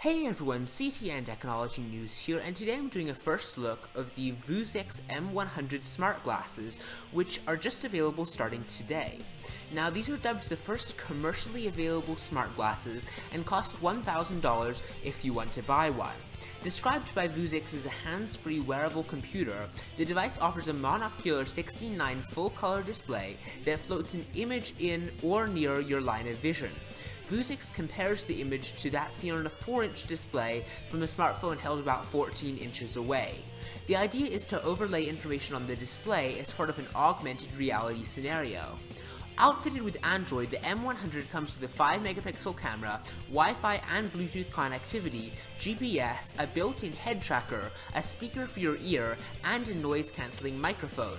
Hey everyone, CTN Technology News here, and today I'm doing a first look of the Vuzix M100 smart glasses, which are just available starting today. Now, these are dubbed the first commercially available smart glasses and cost $1,000 if you want to buy one. Described by Vuzix as a hands-free wearable computer, the device offers a monocular 16:9 full-color display that floats an image in or near your line of vision. Vuzix compares the image to that seen on a 4-inch display from a smartphone held about 14 inches away. The idea is to overlay information on the display as part of an augmented reality scenario. Outfitted with Android, the M100 comes with a 5 megapixel camera, Wi-Fi and Bluetooth connectivity, GPS, a built-in head tracker, a speaker for your ear, and a noise cancelling microphone.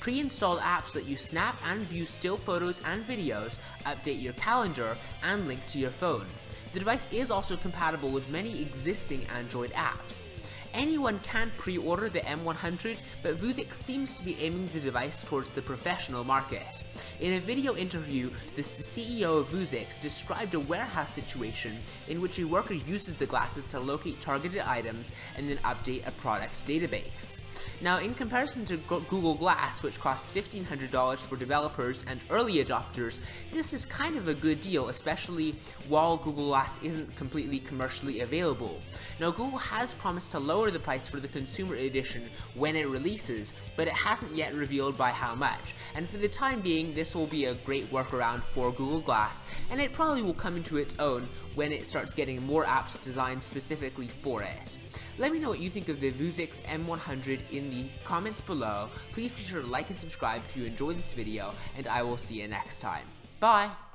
Pre-installed apps let you snap and view still photos and videos, update your calendar, and link to your phone. The device is also compatible with many existing Android apps. Anyone can pre-order the M100, but Vuzix seems to be aiming the device towards the professional market. In a video interview, the CEO of Vuzix described a warehouse situation in which a worker uses the glasses to locate targeted items and then update a product database. Now, in comparison to Google Glass, which costs $1,500 for developers and early adopters, this is kind of a good deal, especially while Google Glass isn't completely commercially available. Now, Google has promised to lower the price for the consumer edition when it releases, but it hasn't yet revealed by how much, and for the time being, this will be a great workaround for Google Glass, and it probably will come into its own when it starts getting more apps designed specifically for it. Let me know what you think of the Vuzix M100 in the comments below. Please be sure to like and subscribe if you enjoyed this video, and I will see you next time. Bye!